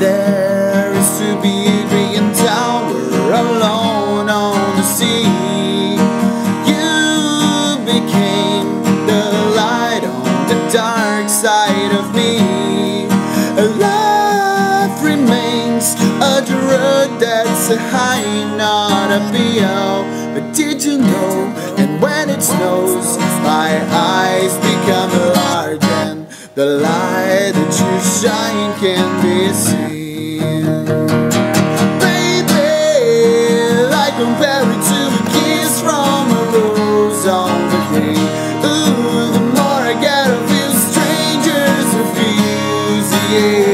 There is to be a great tower alone on the sea. You became the light on the dark side of me that's a high, not a pill. But did you know? And when it snows, my eyes become large, and the light that you shine can be seen. Baby, like to a kiss from a rose on. Ooh, the more I get strangers refuse, yeah.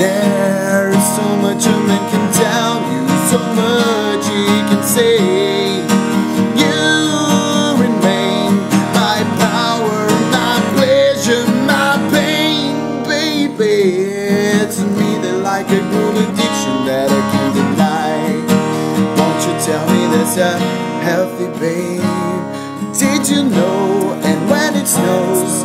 There is so much a man can tell you, so much he can say. You remain my power, my pleasure, my pain, baby. To me, like a cruel addiction that I can't deny. Won't you tell me that's a healthy babe? Did you know? And when it snows,